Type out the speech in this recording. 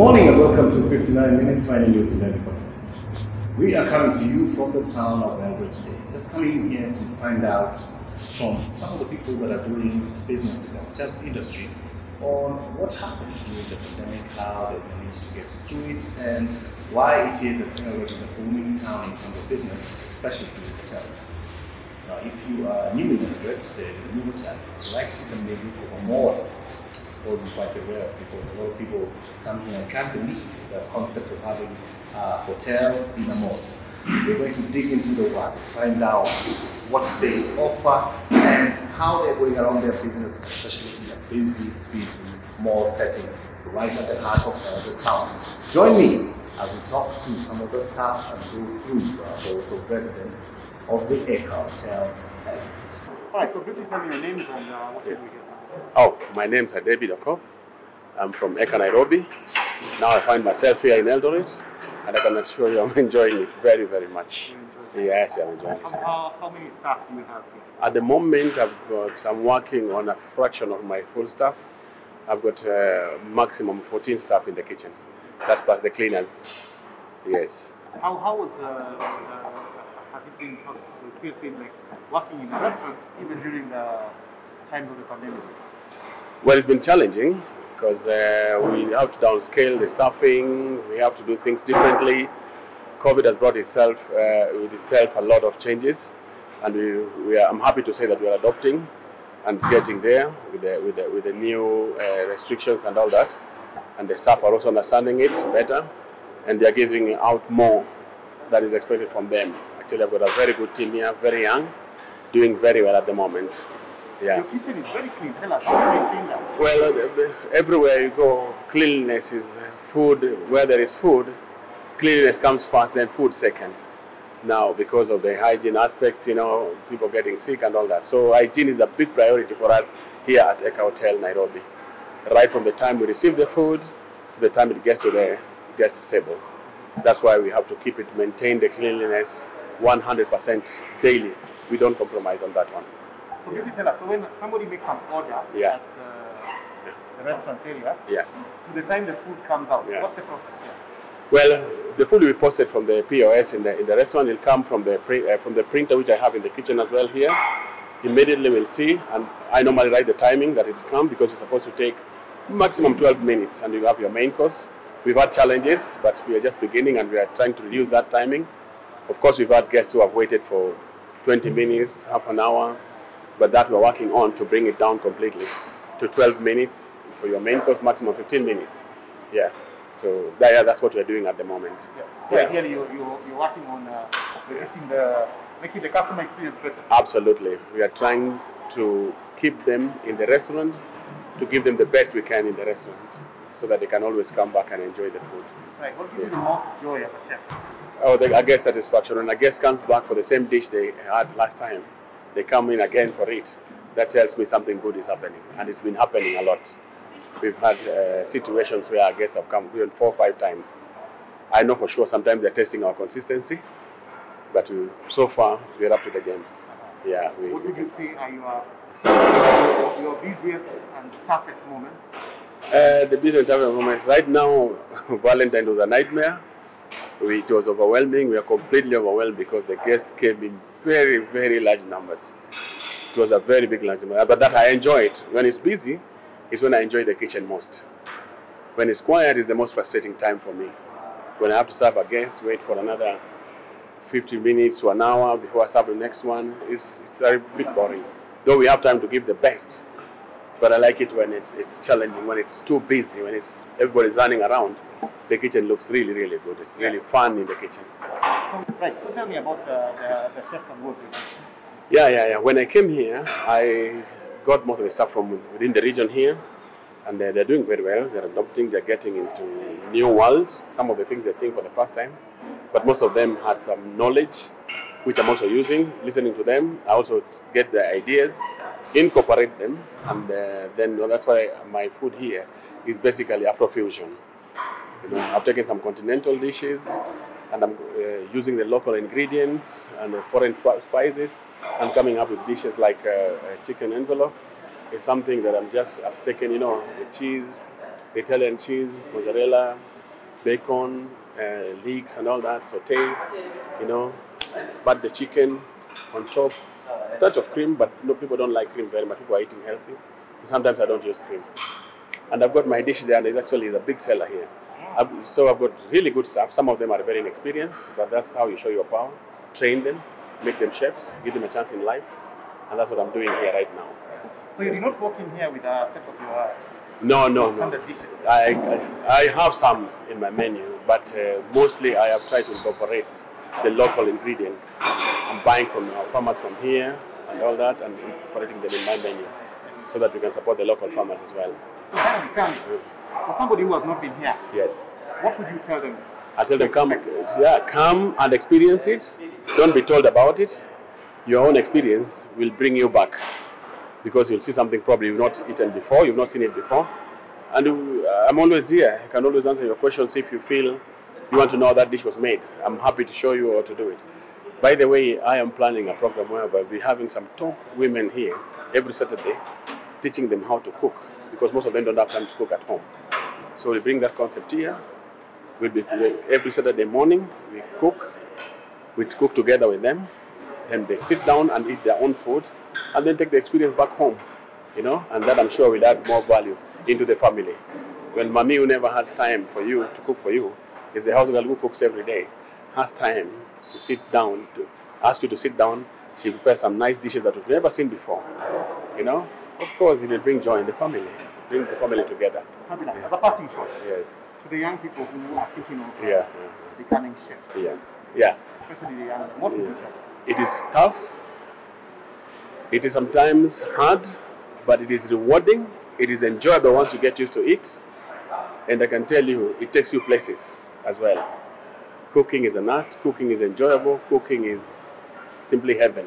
morning and welcome to 59 Minutes Finding News in Points. We are coming to you from the town of Eldoret today. Just coming here to find out from some of the people that are doing business in the hotel industry on what happened during the pandemic, how they managed to get through it, and why it is that Eldoret is a booming town in terms of business, especially for hotels. Now, if you are new in Eldoret, there is a new hotel. In the middle of a mall wasn't quite aware because a lot of people come here and can't believe the concept of having a hotel in a mall. We're going to dig into the why, find out what they offer and how they're going around their business, especially in a busy, busy mall setting right at the heart of uh, the town. Join me as we talk to some of the staff and go through uh, those of residents of the Eka Hotel. All right, so briefly tell me your names and uh, what do here. Oh, my name is David Okoth. I'm from Eka, Nairobi. Now I find myself here in Eldoret, and I can assure you I'm enjoying it very, very much. Yes, I'm enjoying it. How, how many staff do you have here? At the moment, I've got, I'm working on a fraction of my full staff. I've got a maximum 14 staff in the kitchen. That's plus the cleaners. Yes. How, how was, the, uh, been, has the experience been like working in a restaurant even during the times of the pandemic? Well, it's been challenging because uh, we have to downscale the staffing, we have to do things differently. COVID has brought itself uh, with itself a lot of changes, and we, we are, I'm happy to say that we are adopting and getting there with the, with the, with the new uh, restrictions and all that. And the staff are also understanding it better, and they are giving out more that is expected from them. Actually, I've got a very good team here, very young, doing very well at the moment. Yeah. Your kitchen is very clean. Tell us, how do you clean that? Well, uh, everywhere you go, cleanliness is food. Where there is food, cleanliness comes first, then food second. Now, because of the hygiene aspects, you know, people getting sick and all that. So hygiene is a big priority for us here at Eka Hotel, Nairobi. Right from the time we receive the food to the time it gets to the guest table. That's why we have to keep it, maintain the cleanliness 100% daily. We don't compromise on that one. So maybe tell us, so when somebody makes an order yeah. at the, the restaurant area, yeah. to the time the food comes out, yeah. what's the process here? Well, the food will be posted from the POS in the in the restaurant. It'll come from the uh, from the printer which I have in the kitchen as well here. Immediately we'll see, and I normally write the timing that it's come because it's supposed to take maximum 12 minutes, and you have your main course. We've had challenges, but we are just beginning, and we are trying to reduce that timing. Of course, we've had guests who have waited for 20 minutes, half an hour, but that we're working on to bring it down completely to 12 minutes for your main course, maximum 15 minutes. Yeah. So that, yeah, that's what we're doing at the moment. Yeah. So yeah. ideally, you're, you're, you're working on uh, reducing the, making the customer experience better. Absolutely. We are trying to keep them in the restaurant, to give them the best we can in the restaurant, so that they can always come back and enjoy the food. Right. What gives yeah. you the most joy as a chef? Oh, the, I guess satisfaction. When a guest comes back for the same dish they had last time, they come in again for it. That tells me something good is happening, and it's been happening a lot. We've had uh, situations where our guests have come even four or five times. I know for sure sometimes they're testing our consistency, but we, so far we're up to the game. Yeah. We, what would you say are your, your busiest and toughest moments? Uh, the toughest moments. Right now, Valentine was a nightmare. We, it was overwhelming. We are completely overwhelmed because the guests came in very, very large numbers. It was a very big large number, but that I enjoy it. When it's busy, is when I enjoy the kitchen most. When it's quiet, is the most frustrating time for me. When I have to serve a guest, wait for another 50 minutes to an hour before I serve the next one, it's, it's a bit boring. Though we have time to give the best, but I like it when it's, it's challenging, when it's too busy, when it's everybody's running around. The kitchen looks really, really good. It's really fun in the kitchen. So, right, so tell me about uh, the, the chefs on board. Yeah, yeah, yeah. When I came here, I got most of the stuff from within the region here, and they're, they're doing very well. They're adopting, they're getting into new worlds, some of the things they're seeing for the first time. But most of them had some knowledge, which I'm also using, listening to them. I also get the ideas, incorporate them, and uh, then well, that's why my food here is basically Afrofusion. You know, I've taken some continental dishes, and I'm uh, using the local ingredients and foreign spices and coming up with dishes like uh, a chicken envelope is something that I'm just I've taken you know the cheese the Italian cheese, mozzarella, bacon, uh, leeks, and all that, saute, you know, but the chicken on top, touch of cream, but no, people don't like cream very much. People are eating healthy. Sometimes I don't use cream. And I've got my dish there, and it's actually a big seller here. I've- so I've got really good staff. Some of them are very inexperienced, but that's how you show your power. Train them, make them chefs, give them a chance in life, and that's what I'm doing here right now. So you did not walk in here with a set of your No, no, no. standard dishes. I, I, I have some in my menu, but uh, mostly I have tried to incorporate the local ingredients. I'm buying from our farmers from here and all that and incorporating them in my menu so that we can support the local farmers as well. So Henry, tell me, for somebody who has not been here, Yes. what would you tell them? I tell them come, yeah, come and experience it. Don't be told about it. Your own experience will bring you back because you'll see something probably you've not eaten before, you've not seen it before. And uh, I'm always here. I can always answer your questions if you feel you want to know how that dish was made. I'm happy to show you how to do it. By the way, I am planning a program where we'll be having some top women here every Saturday, teaching them how to cook because most of them don't have time to cook at home. So we bring that concept here. We'll be every Saturday morning. We cook. We cook together with them. Then they sit down and eat their own food, and then take the experience back home. You know, and that I'm sure will add more value into the family. When mommy, who never has time for you to cook for you, is the house girl who cooks every day, has time to sit down to ask you to sit down. She prepares some nice dishes that you've never seen before. You know, of course, it will bring joy in the family, bring the family together. Fabulous. As a parting shot Yes. to the young people who are thinking of Yeah. becoming chefs, Yeah. Yeah. especially the young, what tell? It is tough. It is sometimes hard, but it is rewarding. It is enjoyable once you get used to it. And I can tell you, it takes you places as well. Cooking is an art, cooking is enjoyable, cooking is simply heaven.